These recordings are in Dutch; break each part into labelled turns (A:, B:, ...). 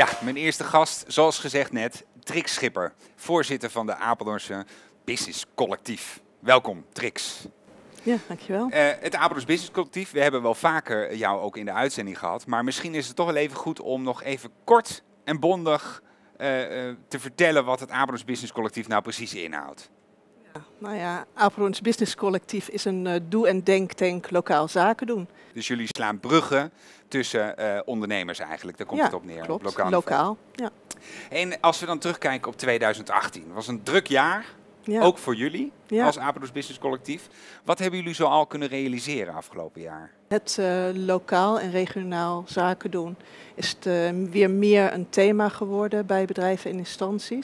A: Ja, mijn eerste gast, zoals gezegd net, Trix Schipper, voorzitter van de Apeldoornse Business Collectief. Welkom, Trix.
B: Ja, dankjewel.
A: Uh, het Apeldoorns Business Collectief, we hebben wel vaker jou ook in de uitzending gehad, maar misschien is het toch wel even goed om nog even kort en bondig uh, uh, te vertellen wat het Apeldoorns Business Collectief nou precies inhoudt.
B: Ja, nou ja, Apeldoorns Business Collectief is een uh, doe- en denktank lokaal zaken doen.
A: Dus jullie slaan bruggen tussen uh, ondernemers eigenlijk, daar komt
B: ja,
A: het op neer.
B: Klopt,
A: op lokaal.
B: lokaal ja.
A: En als we dan terugkijken op 2018, het was een druk jaar,
B: ja.
A: ook voor jullie
B: Ja.
A: als Apeldoorns Business Collectief. Wat hebben jullie zo al kunnen realiseren afgelopen jaar?
B: Het uh, lokaal en regionaal zaken doen is het, weer meer een thema geworden bij bedrijven en instanties.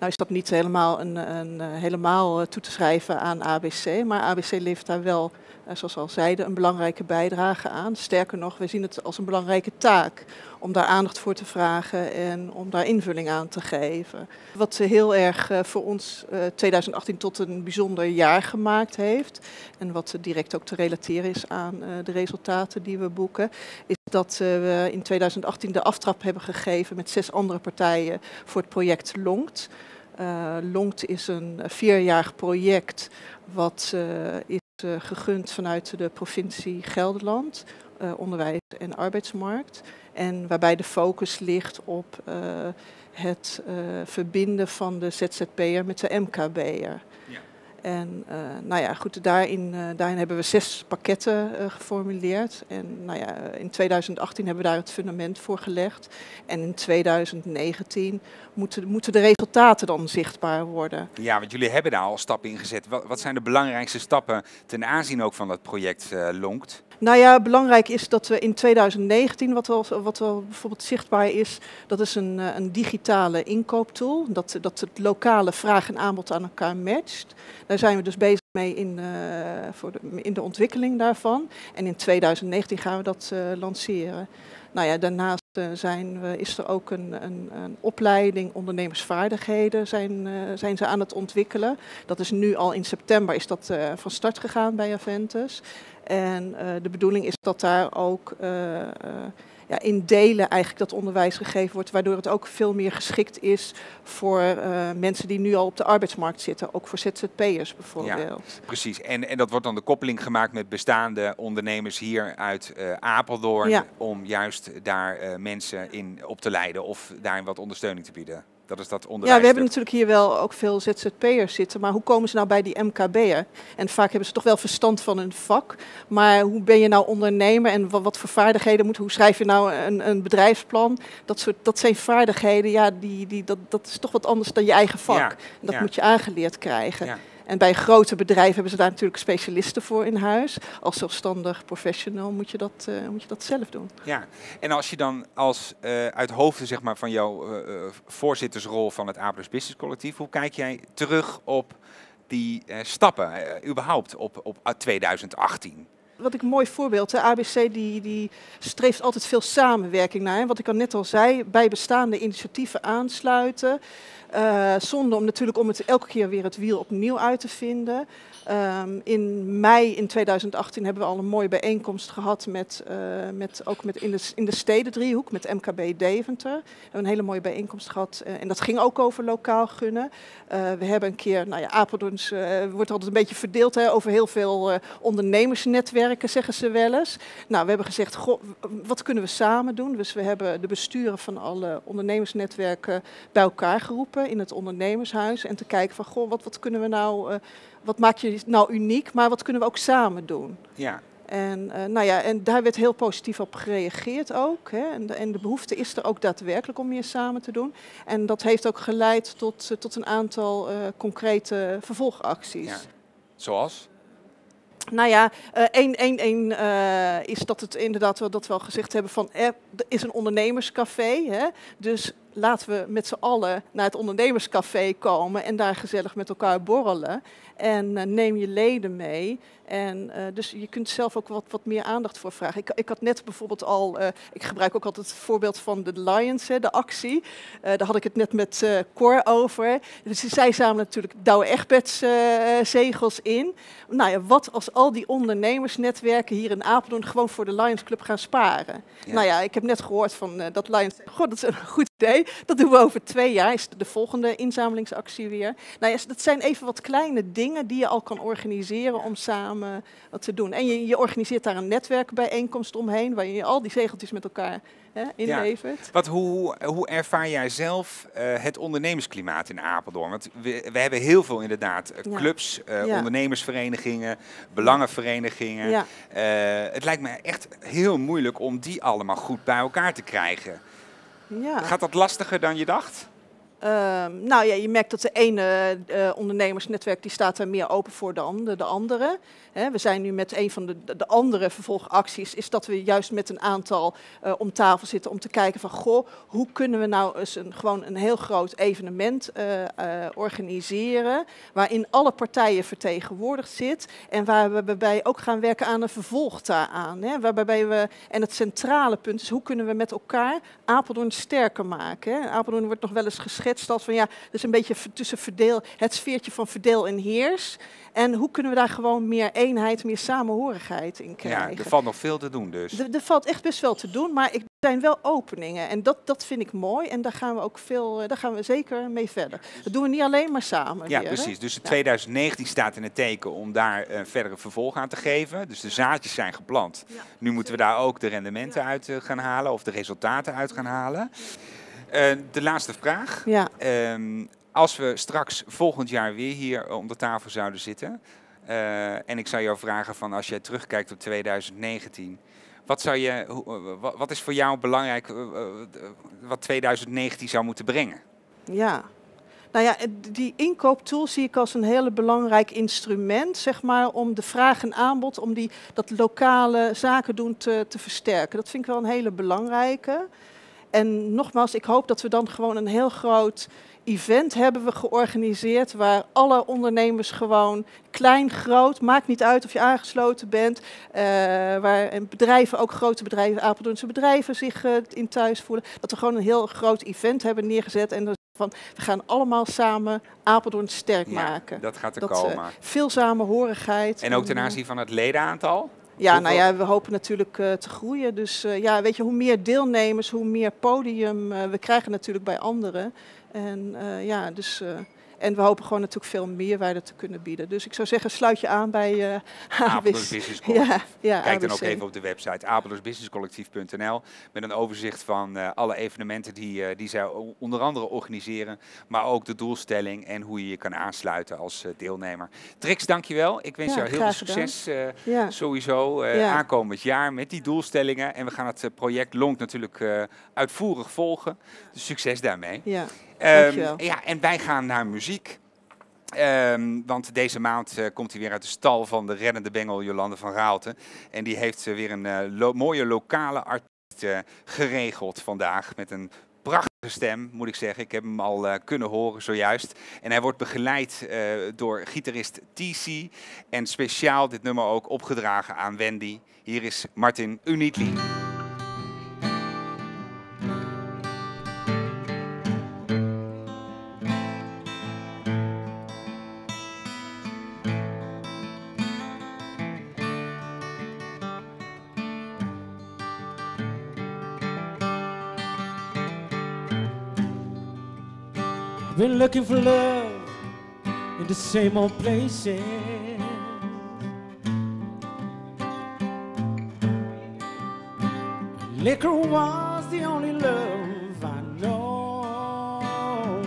B: Nou is dat niet helemaal, een, een, een helemaal uh, toe te schrijven aan ABC, maar ABC levert daar wel, uh, zoals we al zeiden, een belangrijke bijdrage aan. Sterker nog, we zien het als een belangrijke taak om daar aandacht voor te vragen en om daar invulling aan te geven. Wat heel erg voor ons 2018 tot een bijzonder jaar gemaakt heeft en wat direct ook te relateren is aan de resultaten die we boeken, is dat we in 2018 de aftrap hebben gegeven met zes andere partijen voor het project Longt. Uh, Longt is een vierjarig project wat uh, is gegund vanuit de provincie Gelderland, onderwijs en arbeidsmarkt. En waarbij de focus ligt op het verbinden van de ZZP'er met de MKB'er. En uh, nou ja, goed, daarin, uh, daarin hebben we zes pakketten uh, geformuleerd. En nou ja, in 2018 hebben we daar het fundament voor gelegd. En in 2019 moeten, moeten de resultaten dan zichtbaar worden.
A: Ja, want jullie hebben daar al stappen in gezet. Wat, wat zijn de belangrijkste stappen ten aanzien ook van dat project Lonkt?
B: Nou ja, belangrijk is dat we in 2019, wat wel, wat bijvoorbeeld zichtbaar is, dat is een, een digitale inkooptool. Dat, dat het lokale vraag en aanbod aan elkaar matcht. Daar zijn we dus bezig mee in, uh, voor de, in de ontwikkeling daarvan. En in 2019 gaan we dat uh, lanceren. Nou ja, daarnaast zijn we, is er ook een, een, een opleiding ondernemersvaardigheden zijn, zijn ze aan het ontwikkelen. Dat is nu al in september is dat van start gegaan bij Aventus. En de bedoeling is dat daar ook ja, in delen eigenlijk dat onderwijs gegeven wordt, waardoor het ook veel meer geschikt is voor uh, mensen die nu al op de arbeidsmarkt zitten, ook voor ZZP'ers bijvoorbeeld.
A: Ja, precies, en, en dat wordt dan de koppeling gemaakt met bestaande ondernemers hier uit uh, Apeldoorn,
B: ja.
A: om juist daar uh, mensen in op te leiden of daarin wat ondersteuning te bieden. Dat is dat onderwijs.
B: Ja, we hebben natuurlijk hier wel ook veel ZZP'ers zitten, maar hoe komen ze nou bij die MKB'er? En vaak hebben ze toch wel verstand van hun vak, maar hoe ben je nou ondernemer en wat, wat voor vaardigheden moet, hoe schrijf je nou een, een bedrijfsplan? Dat, soort, dat zijn vaardigheden, ja, die, die, dat, dat is toch wat anders dan je eigen vak.
A: Ja,
B: dat
A: ja.
B: moet je aangeleerd krijgen.
A: Ja.
B: En bij grote bedrijven hebben ze daar natuurlijk specialisten voor in huis. Als zelfstandig professional moet je dat, uh, moet je dat zelf doen.
A: Ja, en als je dan als uh, uit hoofden zeg maar, van jouw uh, voorzittersrol van het Apeldoorns Business Collectief, hoe kijk jij terug op die stappen, überhaupt op, op 2018?
B: wat ik een mooi voorbeeld, de ABC die, die streeft altijd veel samenwerking naar. Wat ik al net al zei, bij bestaande initiatieven aansluiten. Uh, zonder om natuurlijk om het elke keer weer het wiel opnieuw uit te vinden. Um, in mei in 2018 hebben we al een mooie bijeenkomst gehad met, uh, met ook met in de, in de stedendriehoek met MKB Deventer. We hebben een hele mooie bijeenkomst gehad uh, en dat ging ook over lokaal gunnen. we hebben een keer, nou ja, Apeldoorns wordt altijd een beetje verdeeld hè, over heel veel ondernemersnetwerken, zeggen ze wel eens. Nou, we hebben gezegd, wat kunnen we samen doen? Dus we hebben de besturen van alle ondernemersnetwerken bij elkaar geroepen in het ondernemershuis en te kijken van, goh, wat, wat kunnen we nou, uh, wat maak je nou uniek, maar wat kunnen we ook samen doen?
A: Ja.
B: En, uh, nou ja, en daar werd heel positief op gereageerd ook. Hè. En, de, en de behoefte is er ook daadwerkelijk om meer samen te doen. En dat heeft ook geleid tot, uh, tot een aantal concrete vervolgacties.
A: Ja. Zoals?
B: Nou ja, één uh, uh, is dat het inderdaad dat we al gezegd hebben van er is een ondernemerscafé. Hè? Dus laten we met z'n allen naar het ondernemerscafé komen en daar gezellig met elkaar borrelen. En uh, neem je leden mee. En uh, dus je kunt zelf ook wat, wat meer aandacht voor vragen. Ik, ik had net bijvoorbeeld al, uh, ik gebruik ook altijd het voorbeeld van de Lions, hè, de actie. daar had ik het net met Cor over. Dus zij zamelen natuurlijk Douwe Egberts zegels in. Nou ja, wat als al die ondernemersnetwerken hier in Apeldoorn gewoon voor de Lions Club gaan sparen?
A: Ja.
B: Nou ja, ik heb net gehoord van dat Lions, god, dat is een goed Dat doen we over twee jaar, is de volgende inzamelingsactie weer. Nou ja, dat zijn even wat kleine dingen die je al kan organiseren om samen wat te doen. En je, je organiseert daar een netwerkbijeenkomst omheen, waar je al die zegeltjes met elkaar hè, inlevert.
A: Wat, hoe, hoe ervaar jij zelf uh, het ondernemersklimaat in Apeldoorn? Want we, we hebben heel veel inderdaad uh, clubs, uh, ja. ondernemersverenigingen, belangenverenigingen. Het lijkt me echt heel moeilijk om die allemaal goed bij elkaar te krijgen. Ja. Gaat dat lastiger dan je dacht?
B: Uh, nou ja, je merkt dat de ene uh, ondernemersnetwerk die staat er meer open voor dan de, de andere. He, we zijn nu met een van de, de andere vervolgacties, is dat we juist met een aantal uh, om tafel zitten om te kijken van, goh, hoe kunnen we nou eens een, gewoon een heel groot evenement uh, organiseren, waarin alle partijen vertegenwoordigd zit en waar we waarbij ook gaan werken aan een vervolg daaraan. Hè, waarbij we, en het centrale punt is, hoe kunnen we met elkaar Apeldoorn sterker maken. Apeldoorn wordt nog wel eens geschetst als van, ja, dus een beetje tussen verdeel, het sfeertje van verdeel en heers. En hoe kunnen we daar gewoon meer eenheid, meer samenhorigheid in krijgen?
A: Ja, er valt nog veel te doen dus.
B: Er, er valt echt best wel te doen, maar er zijn wel openingen. En dat, dat vind ik mooi en daar gaan we ook veel, daar gaan we zeker mee verder. Dat doen we niet alleen maar samen.
A: Ja,
B: weer,
A: precies. Dus 2019 staat in het teken om daar verdere vervolg aan te geven. Dus de zaadjes zijn geplant. Ja. Nu moeten we daar ook de rendementen uit uh, gaan halen of de resultaten uit gaan halen. Uh, de laatste vraag. Ja. Um, als we straks volgend jaar weer hier om de tafel zouden zitten. Uh, en ik zou jou vragen van als je terugkijkt op 2019. Wat, zou je, wat is voor jou belangrijk wat 2019 zou moeten brengen?
B: Ja, nou ja, die inkooptool zie ik als een hele belangrijk instrument, zeg maar, om de vraag en aanbod, om die, dat lokale zaken doen te, te versterken. Dat vind ik wel een hele belangrijke. En nogmaals, ik hoop dat we dan gewoon een heel groot event hebben we georganiseerd waar alle ondernemers gewoon klein, groot, maakt niet uit of je aangesloten bent, uh, waar bedrijven, ook grote bedrijven, Apeldoornse bedrijven zich uh, in thuis voelen, dat we gewoon een heel groot event hebben neergezet en van we gaan allemaal samen Apeldoorn sterk
A: ja,
B: maken.
A: Dat gaat er komen. Uh,
B: veel samenhorigheid.
A: En ook ten aanzien van het ledenaantal?
B: Ja, nou ja, we hopen natuurlijk uh, te groeien. Dus uh, ja, weet je, hoe meer deelnemers, hoe meer podium uh, we krijgen natuurlijk bij anderen. En ja, dus. En we hopen gewoon natuurlijk veel meerwaarde te kunnen bieden. Dus ik zou zeggen, sluit je aan bij uh,
A: Apeldoorn Business. Ja, ja, Kijk dan ook even op de website apeldoornsbusinesscollectief.nl met een overzicht van uh, alle evenementen die, uh, die zij onder andere organiseren. Maar ook de doelstelling en hoe je je kan aansluiten als deelnemer. Trix, dankjewel. Ik wens ja, jou heel veel succes ja. sowieso aankomend jaar met die doelstellingen. En we gaan het project Long natuurlijk uitvoerig volgen. Dus succes daarmee.
B: Ja.
A: Um, ja, en wij gaan naar muziek. Um, want deze maand uh, komt hij weer uit de stal van de reddende bengel Jolande van Raalte. En die heeft uh, weer een uh, lo mooie lokale artiest geregeld vandaag. Met een prachtige stem, moet ik zeggen. Ik heb hem al kunnen horen zojuist. En hij wordt begeleid door gitarist TC. En speciaal dit nummer ook opgedragen aan Wendy. Hier is Martin Unitli.
C: Looking for love in the same old places. Liquor was the only love I know.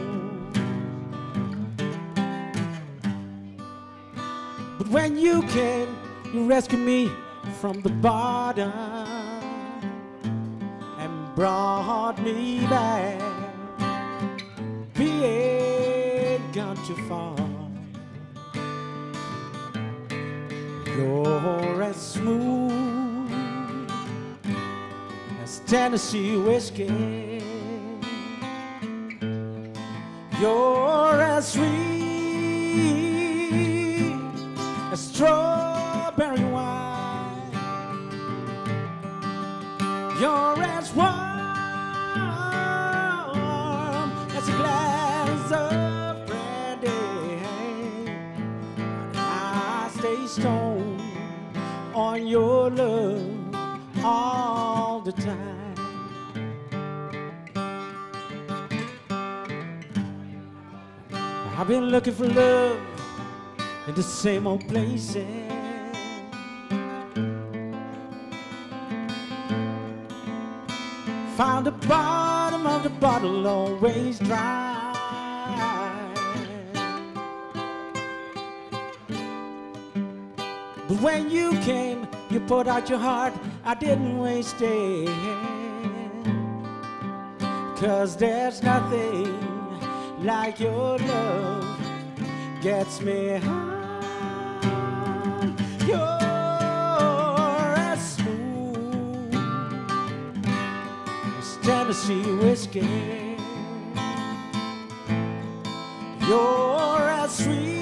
C: But when you came, you rescued me from the bottom and brought me back gone too far. You're as smooth as Tennessee whiskey. You're on your love all the time. I've been looking for love in the same old places. Found the bottom of the bottle always dry. But when you poured out your heart. I didn't waste it. Cause there's nothing like your love gets me high. You're as smooth as Tennessee whiskey. You're as sweet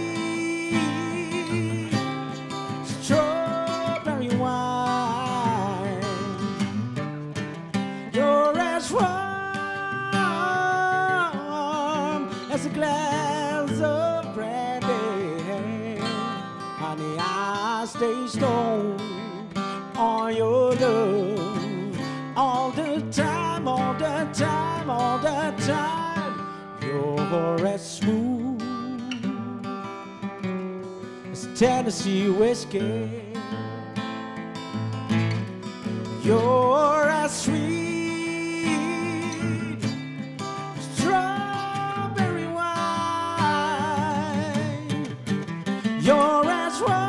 C: You're as smooth as Tennessee whiskey. You're as sweet as strawberry wine. You're as warm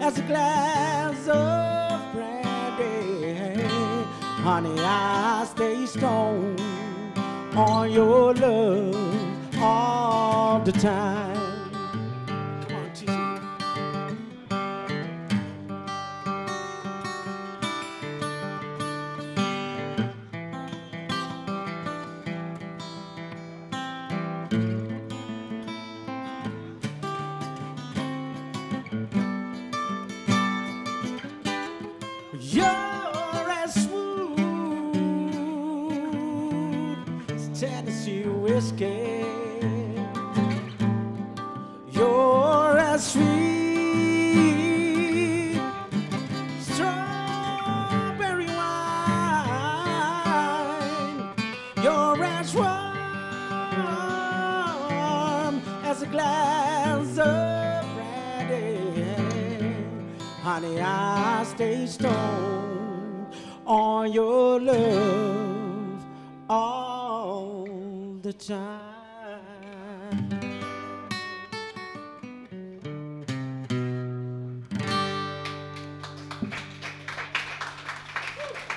C: as a glass of brandy. Honey, I stay stoned on your love all the time.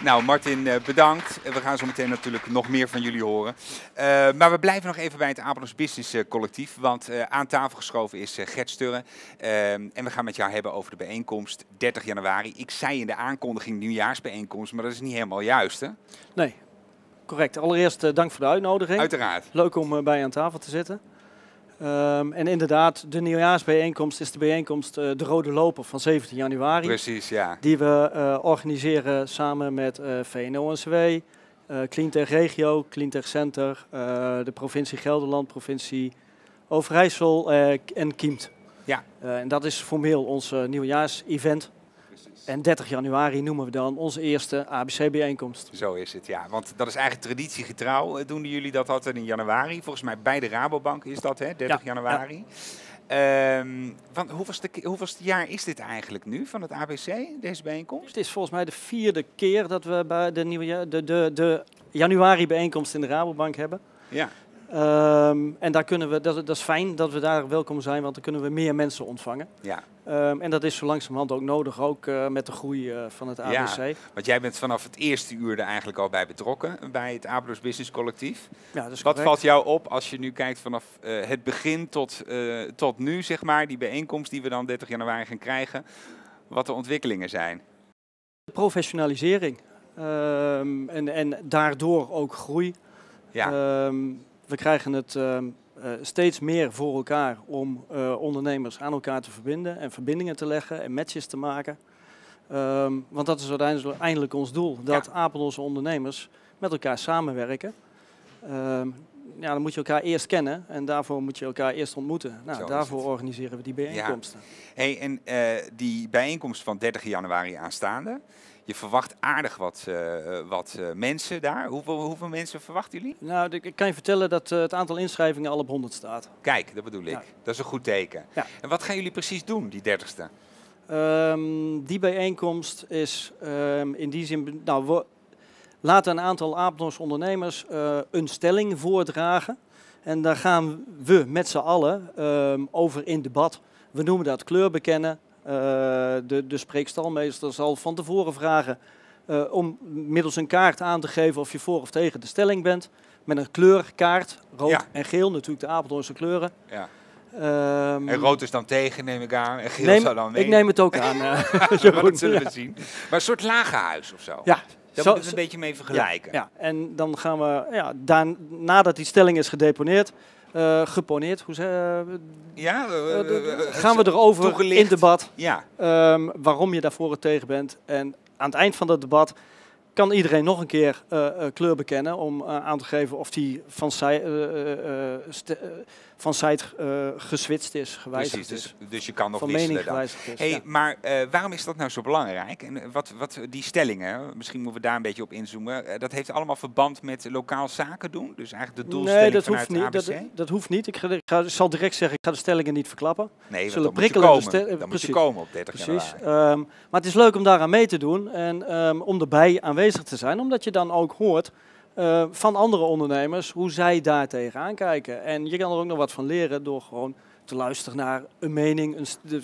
A: Nou, Martin, eh, bedankt. We gaan zo meteen natuurlijk nog meer van jullie horen. Eh, maar we blijven nog even bij het Apeldoorns Business eh, Collectief. Want aan tafel geschoven is Gert Sturre. Eh, en we gaan met jou hebben over de bijeenkomst 30 januari. Ik zei in de aankondiging nieuwjaarsbijeenkomst, maar dat is niet helemaal juist, hè?
D: Nee, correct. Allereerst dank voor de uitnodiging.
A: Uiteraard.
D: Leuk om bij je aan tafel te zitten. Ehm, en inderdaad, de nieuwjaarsbijeenkomst is de bijeenkomst eh, De Rode Loper van 17 januari.
A: Precies, ja.
D: Die we eh, organiseren samen met eh VNO-NCW, Cleantech Regio, Cleantech Center, de provincie Gelderland, provincie Overijssel en Kiemt.
A: Ja.
D: En dat is formeel ons nieuwjaars-event. En 30 januari noemen we dan onze eerste ABC-bijeenkomst.
A: Zo is het, ja. Want dat is eigenlijk traditiegetrouw. eh, Doen jullie dat altijd in januari? Volgens mij bij de Rabobank is dat, hè? 30
D: Ja,
A: januari. Ehm, want hoeveelste, hoeveelste jaar is dit eigenlijk nu van het ABC, deze bijeenkomst?
D: Het is volgens mij de vierde keer dat we bij de, nieuwe, de, de, de januari-bijeenkomst in de Rabobank hebben.
A: Ja.
D: Ehm, en daar kunnen we, dat, dat is fijn dat we daar welkom zijn, want dan kunnen we meer mensen ontvangen.
A: ja.
D: Ehm, en dat is zo langzamerhand ook nodig, ook eh, met de groei eh, van het
A: Ja.
D: ABC.
A: Want jij bent vanaf het eerste uur er eigenlijk al bij betrokken, bij het Apeldoorns Business Collectief.
D: Ja, dat is
A: Wat valt jou op als je nu kijkt vanaf eh, het begin tot, tot nu, zeg maar, die bijeenkomst die we dan 30 januari gaan krijgen, wat de ontwikkelingen zijn?
D: Professionalisering. Ehm, en, en daardoor ook groei.
A: Ja,
D: we krijgen het ehm, eh, steeds meer voor elkaar om eh, ondernemers aan elkaar te verbinden en verbindingen te leggen en matches te maken. Ehm, want dat is uiteindelijk ons doel, dat Apeldoornse ondernemers met elkaar samenwerken. Ehm, ja, dan moet je elkaar eerst kennen en daarvoor moet je elkaar eerst ontmoeten. Nou, daarvoor organiseren we die bijeenkomsten.
A: Hey, en eh, die bijeenkomst van 30 januari aanstaande. Je verwacht aardig wat, eh, wat eh, mensen daar. Hoeveel, hoeveel mensen verwachten jullie?
D: Nou, ik kan je vertellen dat eh, het aantal inschrijvingen al op 100 staat.
A: Kijk, dat bedoel ik.
D: Ja.
A: Dat is een goed teken.
D: Ja.
A: En wat gaan jullie precies doen, die dertigste?
D: Ehm, die bijeenkomst is ehm, in die zin, nou, we laten een aantal Apeldoornse ondernemers een stelling voordragen. En daar gaan we met z'n allen ehm, over in debat. We noemen dat kleur bekennen. Eh, de, de spreekstalmeester zal van tevoren vragen eh, om middels een kaart aan te geven of je voor of tegen de stelling bent. Met een kleurkaart, rood
A: Ja.
D: en geel, natuurlijk de Apeldoornse kleuren.
A: Ja.
D: Ehm,
A: En rood is dan tegen, neem ik aan. En geel
D: neem-
A: zou dan mee.
D: ik neem het ook aan. Jeroen.
A: dat zullen
D: Ja.
A: we zien. Maar een soort lagerhuis of zo.
D: Ja,
A: Daar
D: zo-
A: moet het
D: zo-
A: een beetje mee vergelijken.
D: Ja, ja, en dan gaan we, ja, daar, nadat die stelling is gedeponeerd, geponeerd, hoe eh,
A: Ja, eh,
D: eh,
A: eh, eh,
D: gaan we erover in debat?
A: Ja,
D: ehm, waarom je daarvoor of tegen bent. En aan het eind van dat debat kan iedereen nog een keer eh, kleur bekennen om eh, aan te geven of die van, van site eh, geswitst is, gewijzigd
A: precies.
D: is.
A: Dus, dus je kan nog
D: van
A: wisselen
D: mening gewijzigd is.
A: Hey,
D: ja.
A: Maar waarom is dat nou zo belangrijk? En wat, wat die stellingen, misschien moeten we daar een beetje op inzoomen. dat heeft allemaal verband met lokaal zaken doen. Dus eigenlijk de doelstelling
D: Nee, dat
A: vanuit
D: hoeft, niet, dat, dat hoeft niet. Ik, ga, ik ga- ik zal direct zeggen, ik ga de stellingen niet verklappen.
A: nee,
D: zullen
A: dan moet je komen. Dan moet je
D: precies.
A: komen op 30
D: Precies. Ehm, maar het is leuk om daaraan mee te doen en ehm, om erbij aanwezig te zijn, omdat je dan ook hoort eh, van andere ondernemers hoe zij daar tegenaan kijken. En je kan er ook nog wat van leren door gewoon te luisteren naar een mening, een,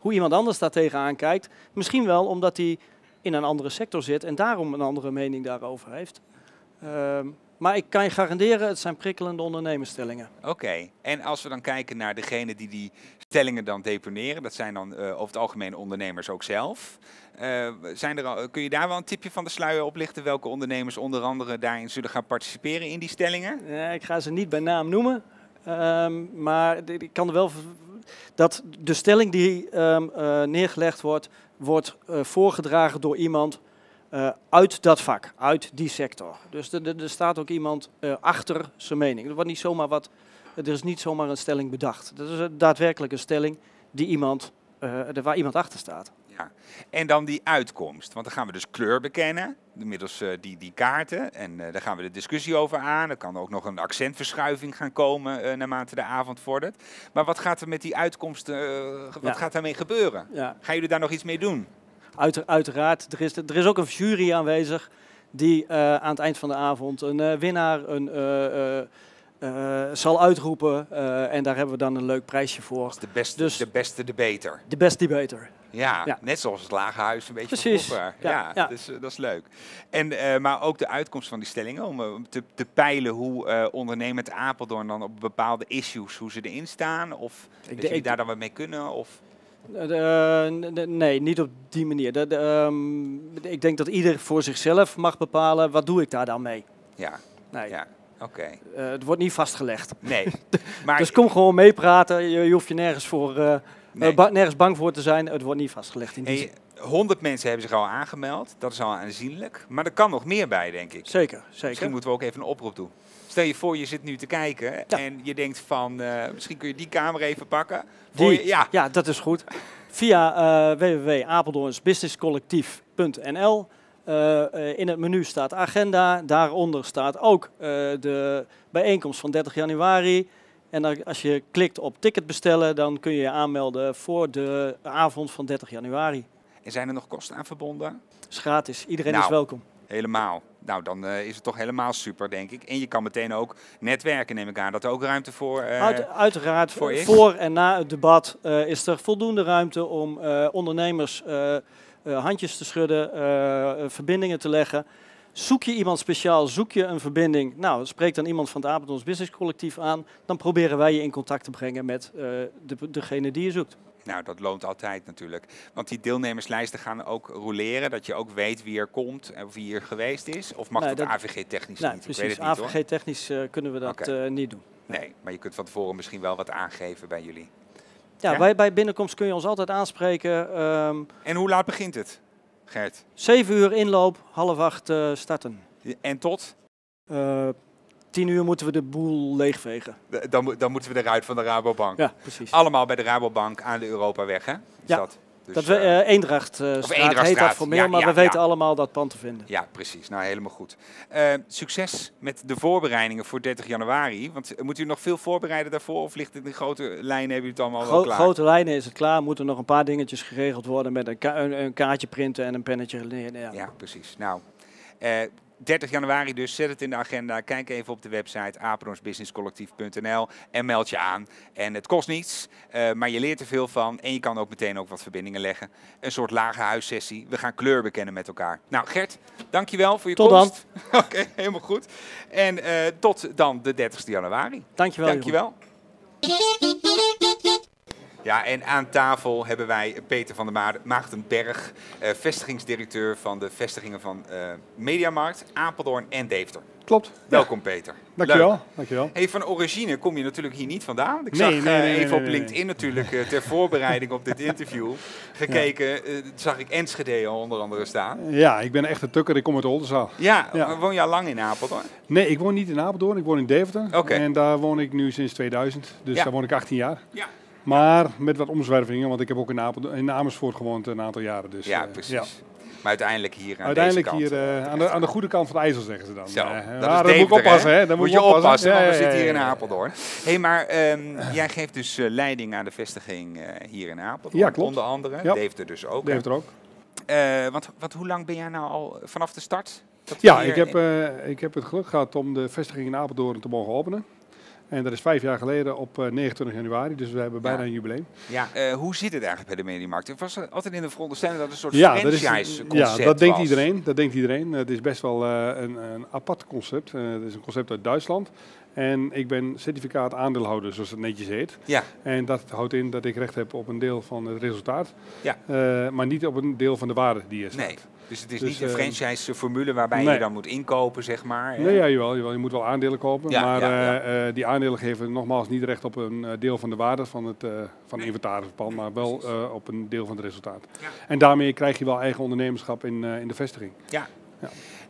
D: hoe iemand anders daar tegenaan kijkt. Misschien wel omdat hij in een andere sector zit en daarom een andere mening daarover heeft. Ehm, maar ik kan je garanderen, het zijn prikkelende ondernemersstellingen.
A: Oké, en als we dan kijken naar degene die die stellingen dan deponeren, dat zijn dan eh, over het algemeen ondernemers ook zelf. Eh, zijn er al, kun je daar wel een tipje van de sluier oplichten welke ondernemers onder andere daarin zullen gaan participeren in die stellingen?
D: Ja, ik ga ze niet bij naam noemen. Ehm, maar ik kan wel. Dat de stelling die ehm, eh, neergelegd wordt, wordt eh, voorgedragen door iemand eh, uit dat vak, uit die sector. Dus er- staat ook iemand eh, achter zijn mening. Er, wordt niet zomaar wat, er is niet zomaar een stelling bedacht. Dat is een- daadwerkelijk een stelling die iemand, eh, waar iemand achter staat.
A: Ja. En dan die uitkomst, want dan gaan we dus kleur bekennen, middels die, die kaarten. En daar gaan we de discussie over aan. Er kan ook nog een accentverschuiving gaan komen naarmate de avond vordert. Maar wat gaat er met die uitkomst, wat
D: Ja.
A: gaat daarmee gebeuren?
D: Ja.
A: Gaan jullie daar nog iets mee doen?
D: Uiter- uiteraard, er is, er is ook een jury aanwezig die eh, aan het eind van de avond een eh, winnaar een, eh, zal uitroepen. en daar hebben we dan een leuk prijsje voor.
A: De beste,
D: Dus-
A: de beste debater.
D: De best debater.
A: Ja,
D: Ja.
A: net zoals het Lagerhuis een beetje
D: Precies.
A: van vroeger.
D: Ja,
A: Ja,
D: ja.
A: Dus, dat is leuk. En, maar ook de uitkomst van die stellingen, om te, te peilen hoe ondernemend Apeldoorn dan op bepaalde issues, hoe ze erin staan. Of dat jullie daar dan wat mee kunnen. Of,
D: de- de- nee, niet op die manier. De- ehm, ik denk dat ieder voor zichzelf mag bepalen, wat doe ik daar dan mee?
A: ja,
D: Nee,
A: ja, oké.
D: eh, het wordt niet vastgelegd.
A: Nee, maar
D: dus kom gewoon meepraten. Je, je hoeft je nergens, voor, eh,
A: Nee.
D: eh, ba- nergens bang voor te zijn. Het wordt niet vastgelegd in die
A: hey,
D: zin.
A: 100 mensen hebben zich al aangemeld. Dat is al aanzienlijk. Maar er kan nog meer bij, denk ik.
D: Zeker, zeker.
A: Misschien moeten we ook even een oprop doen. Stel je voor, je zit nu te kijken
D: Ja.
A: en je denkt van, eh, misschien kun je die camera even pakken.
D: Die,
A: je, ja,
D: ja, dat is goed. Via eh www.apeldoornsbusinesscollectief.nl Eh, in het menu staat agenda. Daaronder staat ook de bijeenkomst van 30 januari. En als je klikt op ticket bestellen, dan kun je je aanmelden voor de avond van 30 januari.
A: En zijn er nog kosten aan verbonden?
D: is gratis. Iedereen
A: Nou.
D: is welkom.
A: Helemaal. Nou, dan eh, is het toch helemaal super, denk ik. En je kan meteen ook netwerken, neem ik aan. Dat er ook ruimte voor... eh,
D: Uit, uiteraard,
A: voor is?
D: voor en na het debat eh, is er voldoende ruimte om ondernemers handjes te schudden, verbindingen te leggen. Zoek je iemand speciaal, zoek je een verbinding. Nou, spreek dan iemand van het Apeldoorns Business Collectief aan. Dan proberen wij je in contact te brengen met eh, de, degene die je zoekt.
A: Nou, dat loont altijd natuurlijk. Want die deelnemerslijsten gaan ook roleren. Dat je ook weet wie er komt en wie er geweest is. Of mag
D: Nee,
A: dat,
D: dat-
A: AVG-technisch
D: Nou,
A: niet? Ik weet
D: precies.
A: het niet hoor.
D: AVG-technisch eh, kunnen we dat eh, niet doen.
A: Nee, maar je kunt van tevoren misschien wel wat aangeven bij jullie.
D: Ja,
A: Ja?
D: Bij, bij binnenkomst kun je ons altijd aanspreken. Ehm
A: En hoe laat begint het, Gert?
D: 7 uur inloop, half acht eh, starten.
A: En tot?
D: Eh 10 uur moeten we de boel leegvegen.
A: Dan, dan moeten we eruit van de Rabobank.
D: Ja, precies.
A: Allemaal bij de Rabobank aan de Europaweg, hè? Is
D: Ja.
A: dat? Dus,
D: dat we,
A: eh,
D: eh Eendracht eh, heet
A: Eendrachtstraat,
D: dat formeel,
A: ja,
D: maar
A: ja,
D: we weten allemaal dat pand te vinden.
A: Ja, precies. Nou, helemaal goed. Succes met de voorbereidingen voor 30 januari. Want moet u nog veel voorbereiden daarvoor? Of ligt het in grote lijnen? Hebben u het allemaal wel klaar?
D: grote lijnen is het klaar, moeten nog een paar dingetjes geregeld worden met een, ka- een, een kaartje printen en een pennetje. Ja.
A: Ja, precies. Nou, 30 januari dus, zet het in de agenda. Kijk even op de website apeldoornsbusinesscollectief.nl en meld je aan. En het kost niets, eh, maar je leert er veel van. En je kan ook meteen ook wat verbindingen leggen. Een soort lage huissessie. We gaan kleur bekennen met elkaar. Nou Gert, dankjewel voor je
D: Tot
A: komst. Oké, helemaal goed. En eh, tot dan de 30 januari.
D: Dankjewel. Jeroen.
A: Ja, en aan tafel hebben wij Peter van der Ma- Maagdenberg, eh, vestigingsdirecteur van de vestigingen van eh, Mediamarkt, Apeldoorn en Deventer.
E: Klopt.
A: Welkom Peter.
E: Dankjewel.
A: Leuk.
E: Dankjewel.
A: Hey, van origine kom je natuurlijk hier niet vandaan. Ik
E: Nee,
A: zag
E: nee,
A: eh,
E: nee,
A: even op
E: nee,
A: LinkedIn natuurlijk ter voorbereiding op dit interview gekeken. eh, zag ik Enschede al onder andere staan.
E: Ja, ik ben een echte tukker. Ik kom uit de Oldenzaal.
A: Ja, woon je al lang in Apeldoorn?
E: Nee, ik woon niet in Apeldoorn. Ik woon in Deventer.
A: Oké.
E: En daar woon ik nu sinds 2000. Dus
A: Ja.
E: daar woon ik 18 jaar.
A: Ja.
E: Maar met wat omzwervingen, want ik heb ook in, Apeldoorn, in Amersfoort gewoond een aantal jaren. Dus,
A: Ja,
E: eh,
A: precies.
E: ja.
A: Maar uiteindelijk hier aan
E: Uiteindelijk
A: deze kant.
E: hier eh, aan, de, aan de goede kant van de IJssel, zeggen ze dan.
A: Zo,
E: Eh,
A: dat
E: dan moet ik oppassen, hè? Dan
A: moet je
E: ik
A: oppassen, want we
E: ja,
A: zitten hier in. Apeldoorn. hey, maar ehm, jij geeft dus leiding aan de vestiging hier in Apeldoorn.
E: Ja, klopt.
A: Onder andere.
E: Ja.
A: Deventer dus ook. hè?
E: Deventer ook.
A: Want, want hoe lang ben jij nou al vanaf de start?
E: Ja, ik heb,
A: in-
E: ik heb het geluk gehad om de vestiging in Apeldoorn te mogen openen. En dat is vijf jaar geleden op eh, 29 januari, dus we hebben bijna
A: Ja.
E: een jubileum.
A: ja, eh, hoe zit het eigenlijk bij de Mediamarkt? Ik was er altijd in de veronderstelling dat het een soort
E: Ja,
A: franchise-concept
E: ja, dat denkt iedereen. Dat denkt iedereen. Het is best wel eh, een, een apart concept. Eh, het is een concept uit Duitsland. En ik ben certificaat aandeelhouder, zoals het netjes heet.
A: Ja,
E: En dat houdt in dat ik recht heb op een deel van het resultaat,
A: Ja.
E: eh, maar niet op een deel van de waarde die er staat.
A: nee. Dus het is
E: Dus,
A: niet een
E: eh,
A: franchise-formule waarbij je dan moet inkopen, zeg maar.
E: Nee, ja, jawel, jawel, je moet wel aandelen kopen,
A: Ja,
E: maar
A: ja, ja.
E: eh, eh, die aandelen geven nogmaals niet recht op een eh, deel van de waarde van het eh van maar wel eh, op een deel van het resultaat.
A: Ja.
E: En daarmee krijg je wel eigen ondernemerschap in, eh, in de vestiging.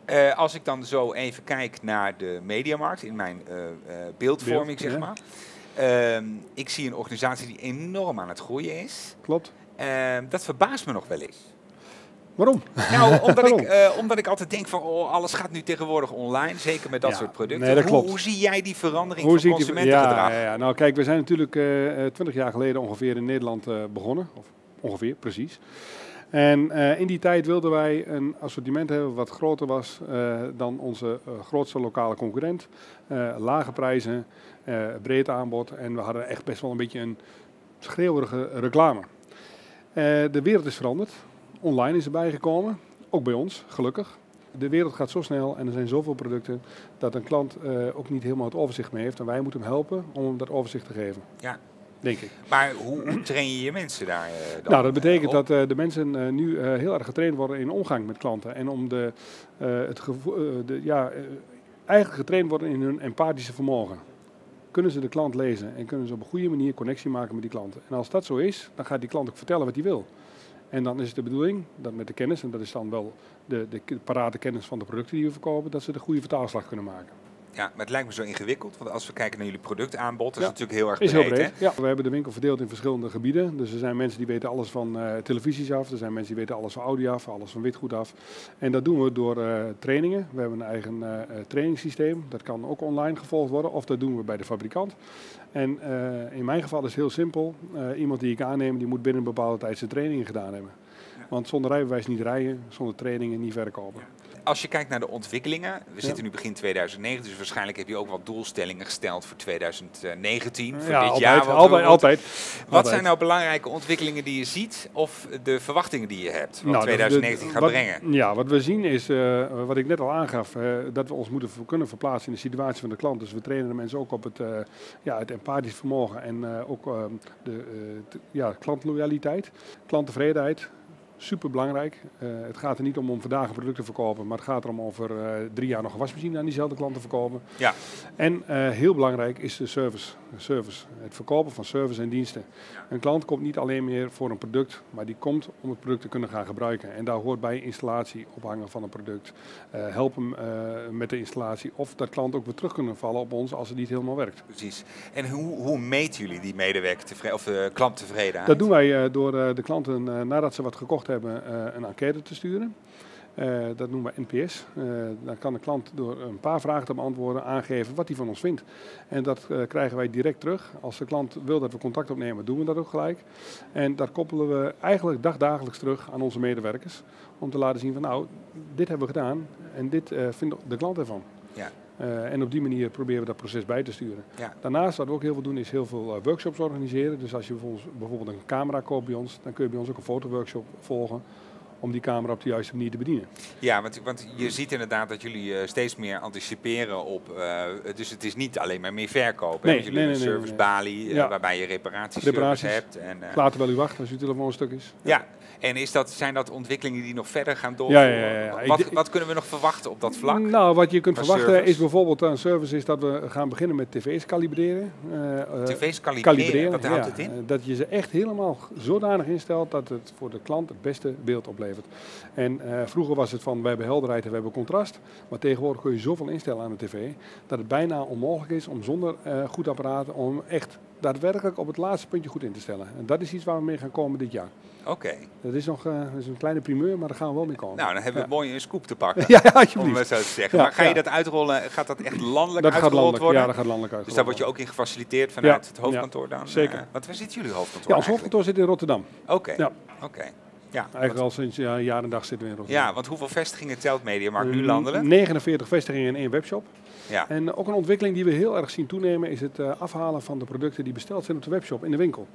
A: Eh, als ik dan zo even kijk naar de mediamarkt in mijn eh, eh, beeldvorming,
E: Beeld,
A: zeg
E: ja.
A: maar. Ehm, ik zie een organisatie die enorm aan het groeien is.
E: Klopt.
A: Ehm, dat verbaast me nog wel eens.
E: Waarom?
A: Nou, omdat ik, eh, omdat ik altijd denk van oh, alles gaat nu tegenwoordig online, zeker met dat
E: Ja,
A: soort producten.
E: nee, dat
A: hoe,
E: klopt.
A: hoe zie jij die verandering
E: Hoe
A: van consumentengedrag?
E: Ja, ja, ja. Nou, kijk, we zijn natuurlijk twintig jaar geleden ongeveer in Nederland eh, begonnen. Of ongeveer, precies. En eh, in die tijd wilden wij een assortiment hebben wat groter was eh, dan onze eh, grootste lokale concurrent. Eh, lage prijzen, eh, breed aanbod en we hadden echt best wel een beetje een schreeuwerige reclame. Eh, de wereld is veranderd. Online is erbij gekomen. Ook bij ons, gelukkig. De wereld gaat zo snel en er zijn zoveel producten dat een klant eh, ook niet helemaal het overzicht meer heeft. En wij moeten hem helpen om hem dat overzicht te geven.
A: Ja.
E: Denk ik.
A: Maar hoe, hoe train je je mensen daar eh, dan?
E: Nou, dat betekent
A: op?
E: dat eh, de mensen eh, nu eh, heel erg getraind worden in omgang met klanten. En om de, eh, het gevoel, eh, de, ja, eh, eigenlijk getraind worden in hun empathische vermogen. Kunnen ze de klant lezen en kunnen ze op een goede manier connectie maken met die klanten. En als dat zo is, dan gaat die klant ook vertellen wat hij wil. En dan is het de bedoeling dat met de kennis, en dat is dan wel de, de parate kennis van de producten die we verkopen, dat ze de goede vertaalslag kunnen maken.
A: Ja, maar het lijkt me zo ingewikkeld, want als we kijken naar jullie productaanbod, dat
E: Ja.
A: is natuurlijk heel erg
E: Is heel
A: breed.
E: breed.
A: hè?
E: Ja, we hebben de winkel verdeeld in verschillende gebieden. Dus er zijn mensen die weten alles van eh, televisies af. Er zijn mensen die weten alles van audio af, alles van witgoed af. En dat doen we door eh, trainingen. We hebben een eigen eh, trainingssysteem. Dat kan ook online gevolgd worden of dat doen we bij de fabrikant. En eh, in mijn geval is het heel simpel. Eh, iemand die ik aanneem, die moet binnen een bepaalde tijd zijn trainingen gedaan hebben.
A: Ja.
E: Want zonder rijbewijs niet rijden, zonder trainingen niet verkopen.
A: Als je kijkt naar de ontwikkelingen, we zitten nu begin 2009, dus waarschijnlijk heb je ook wat doelstellingen gesteld voor 2019, voor
E: ja,
A: dit
E: altijd,
A: jaar. wat
E: altijd, altijd.
A: Wat
E: altijd.
A: zijn nou belangrijke ontwikkelingen die je ziet of de verwachtingen die je hebt, wat
E: Nou, dat-
A: 2019
E: dat-
A: gaat
E: wat-
A: brengen?
E: Ja, wat we zien is, eh, wat ik net al aangaf, eh, dat we ons moeten kunnen verplaatsen in de situatie van de klant. Dus we trainen de mensen ook op het, eh, ja, het empathisch vermogen en ook eh, de ja, klantloyaliteit, klanttevredenheid. Super belangrijk. het gaat er niet om om vandaag een product te verkopen, maar het gaat erom over drie jaar nog een wasmachine aan diezelfde klant te verkopen.
A: Ja.
E: En heel belangrijk is de service, service. Het verkopen van service en diensten. Een klant komt niet alleen meer voor een product, maar die komt om het product te kunnen gaan gebruiken. En daar hoort bij installatie, ophangen van een product, helpen met de installatie of dat klant ook weer terug kunnen vallen op ons als het niet helemaal werkt.
A: Precies. En hoe, hoe meten jullie die medewerker tevreden of de klant tevredenheid?
E: Dat doen wij door de klanten nadat ze wat gekocht hebben een enquête te sturen. dat noemen we NPS. dan kan de klant door een paar vragen te beantwoorden aangeven wat hij van ons vindt. En dat krijgen wij direct terug. Als de klant wil dat we contact opnemen, doen we dat ook gelijk. En dat koppelen we eigenlijk dagdagelijks terug aan onze medewerkers. Om te laten zien van nou, dit hebben we gedaan en dit vindt de klant ervan.
A: Ja.
E: Uh, en op die manier proberen we dat proces bij te sturen.
A: Ja.
E: Daarnaast wat we ook heel veel doen is heel veel uh, workshops organiseren. Dus als je bijvoorbeeld, een camera koopt bij ons, dan kun je bij ons ook een fotoworkshop volgen om die camera op de juiste manier te bedienen.
A: Ja, want, want je ziet inderdaad dat jullie uh, steeds meer anticiperen op. Uh, dus het is niet alleen maar meer verkopen.
E: Nee,
A: jullie
E: nee, nee,
A: een service balie
E: ja.
A: waarbij je reparaties,
E: reparaties
A: hebt. En,
E: Later wel u wachten als uw telefoon stuk is.
A: Ja, en is dat, zijn dat ontwikkelingen die nog verder gaan doorvoeren?
E: Ja, ja, ja,
A: wat, wat, kunnen we nog verwachten op dat vlak?
E: Nou, wat je kunt verwachten
A: service?
E: is bijvoorbeeld een service is dat we gaan beginnen met tv's kalibreren.
A: Uh, tv's kalibreren, wat houdt het in?
E: dat je ze echt helemaal zodanig instelt dat het voor de klant het beste beeld oplevert. En uh, vroeger was het van, we hebben helderheid en we hebben contrast. Maar tegenwoordig kun je zoveel instellen aan de tv, dat het bijna onmogelijk is om zonder uh, goed apparaat, om echt daadwerkelijk op het laatste puntje goed in te stellen. En dat is iets waar we mee gaan komen dit jaar.
A: Oké. Okay.
E: Dat is nog uh, dat is een kleine primeur, maar daar gaan we wel mee komen.
A: Nou, dan hebben we ja. mooi een scoop te pakken.
E: ja, alsjeblieft.
A: Om het zo te zeggen.
E: Ja,
A: maar ga je dat uitrollen, gaat dat echt landelijk
E: dat gaat
A: uitgerold
E: landelijk,
A: worden?
E: Ja, dat gaat landelijk uitgerold
A: Dus daar word je ook in gefaciliteerd vanuit het hoofdkantoor dan?
E: Zeker.
A: Uh, want waar zit jullie hoofdkantoor
E: Ja, ons hoofdkantoor zit in Rotterdam.
A: Oké. Okay. Okay. Ja,
E: Eigenlijk al sinds ja, jaar en dag zitten we in Rotterdam.
A: Ja, want hoeveel vestigingen telt Mediamarkt nu landelijk?
E: 49 vestigingen in één webshop.
A: Ja.
E: En ook een ontwikkeling die we heel erg zien toenemen is het uh, afhalen van de producten die besteld zijn op de webshop in de winkel.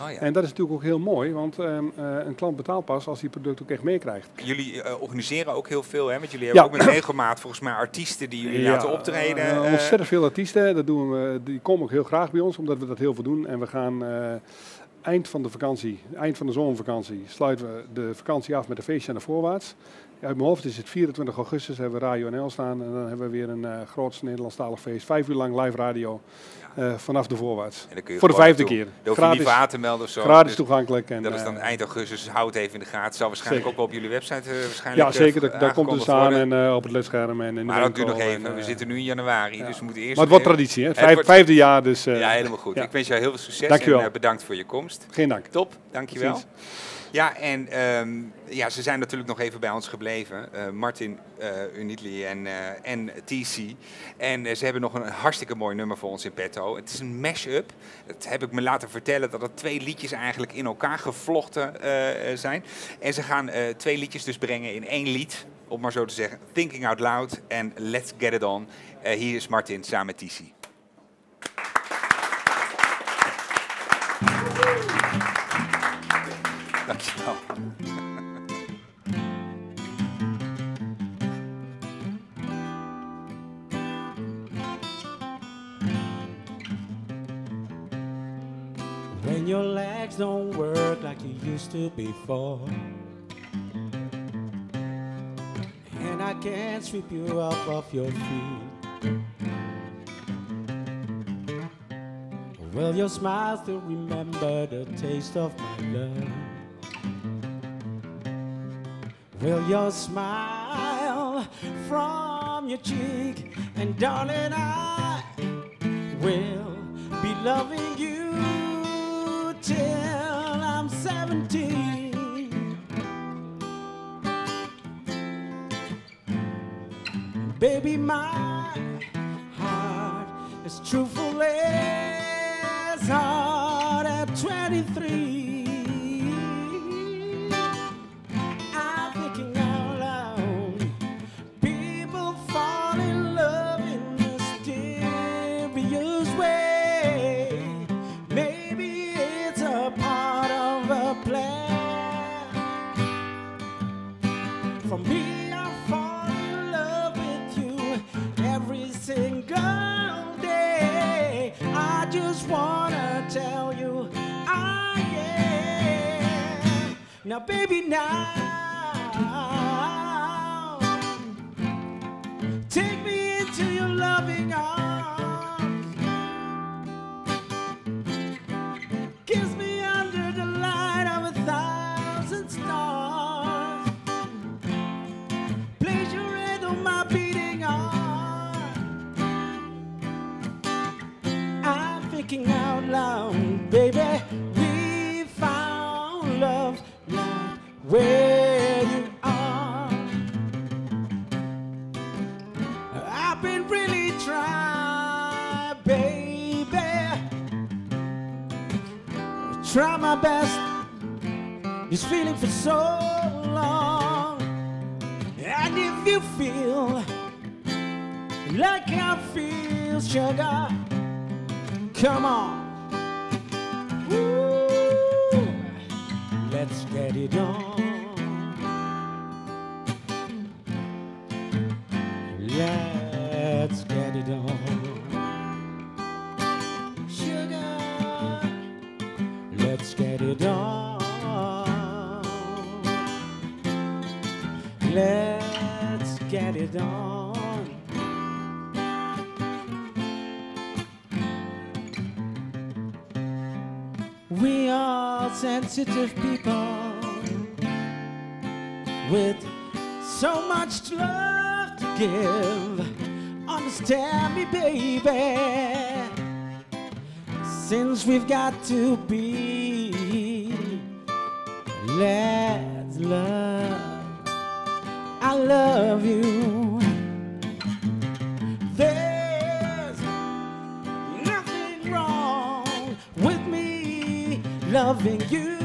A: Oh ja.
E: En dat is natuurlijk ook heel mooi, want uh, uh, een klant betaalt pas als hij het product ook echt meekrijgt.
A: Jullie eh, organiseren ook heel veel, hè? Want jullie hebben
E: Ja.
A: ook met regelmaat volgens mij artiesten die jullie laten optreden.
E: eh,
A: eh.
E: ontzettend veel artiesten, dat doen we, die komen ook heel graag bij ons, omdat we dat heel veel doen. En we gaan eh, eind van de vakantie, eind van de zomervakantie, sluiten we de vakantie af met een feestje aan de voorwaarts. Uit mijn hoofd is het 24 augustus, hebben we Radio NL staan en dan hebben we weer een uh, groot Nederlandstalig feest. Vijf uur lang live radio uh, vanaf de voorwaarts. Voor de vijfde keer.
A: Dan hoef je niet
E: Gratis,
A: voor aan te melden of zo.
E: gratis
A: Dus
E: toegankelijk. En,
A: dat is dan
E: eh,
A: eind augustus, dus houd het even in de gaten. Zal waarschijnlijk ook wel op jullie website uh, waarschijnlijk
E: ja, zeker.
A: eh,
E: Dat, daar komt staan
A: worden.
E: en op het ledscherm. En in
A: Maar dat duurt nog even.
E: en,
A: we
E: eh,
A: zitten nu in januari,
E: ja.
A: dus we moeten eerst...
E: Maar het wordt traditie, hè? Het
A: wordt-
E: vijfde jaar, dus eh,
A: Ja, helemaal goed.
E: ja.
A: Ik wens jou heel veel succes en bedankt voor je komst.
E: Geen dank.
A: Top, dankjewel.
E: Precies.
A: Ja, en ehm, ja, ze zijn natuurlijk nog even bij ons gebleven. Eh, Martin eh Unitli en, eh, en TC. En ze hebben nog een hartstikke mooi nummer voor ons in petto. Het is een mash-up. Dat heb ik me laten vertellen dat het twee liedjes eigenlijk in elkaar gevlochten zijn. En ze gaan eh, twee liedjes dus brengen in één lied. Om maar zo te zeggen. Thinking Out Loud en Let's Get It On. Eh, hier is Martin samen met TC.
C: Used to before. And I can't sweep you up off of your feet. Will your smile still remember the taste of my love? Will your smile from your cheek? And darling, I will be loving you till Baby, my heart is truthful as hard at 23. Now, baby, now for so long. And if you feel like I feel, sugar, come on. Sensitive people with so much love to give. Understand me, baby. Since we've got to be, let's love. I love you. There's nothing wrong with me loving you.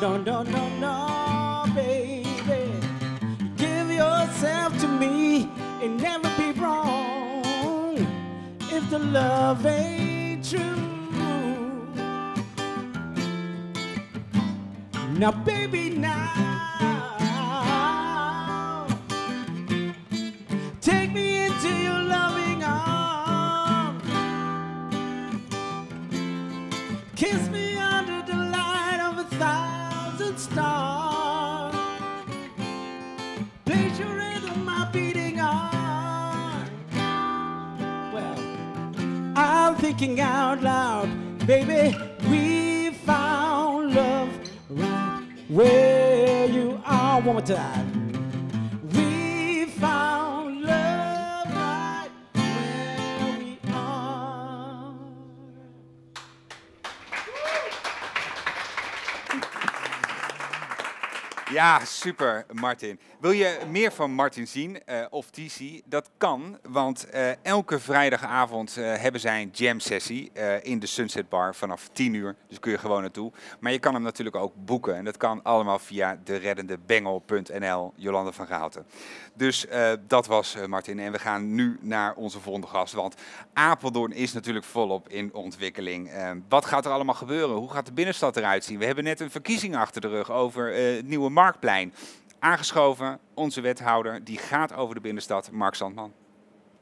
C: No, no, no, no, baby. Give yourself to me and never be wrong if the love ain't true. Now, baby, now thinking out loud, baby. We found love right where you are. One more time.
A: Ja, super, Martin. Wil je meer van Martin zien, eh, of TC? Dat kan, want eh, elke vrijdagavond eh, hebben zij een jam-sessie in de Sunset Bar vanaf 10 uur. Dus kun je gewoon naartoe. Maar je kan hem natuurlijk ook boeken. En dat kan allemaal via dereddendebengel.nl, Jolande van Gaalten. Dus dat was Martin. En we gaan nu naar onze volgende gast. Want Apeldoorn is natuurlijk volop in ontwikkeling. Wat gaat er allemaal gebeuren? Hoe gaat de binnenstad eruit zien? We hebben net een verkiezing achter de rug over nieuwe Marktplein. Aangeschoven, onze wethouder, die gaat over de binnenstad, Mark Sandman.